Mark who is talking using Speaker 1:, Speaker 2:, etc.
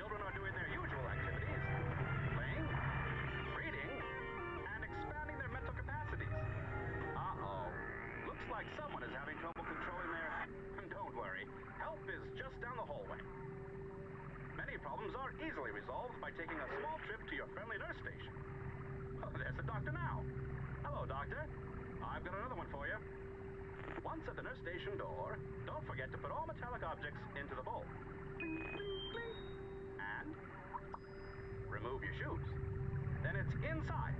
Speaker 1: children are doing their usual activities playing, reading, and expanding their mental capacities. Uh oh. Looks like someone is having trouble controlling their. Don't worry, help is just down the hallway. Many problems are easily resolved by taking a small trip to your friendly nurse station. Oh, there's the doctor now. Hello, doctor. I've got another one for you. Once at the nurse station door, don't forget to put all metallic objects into the bowl. Inside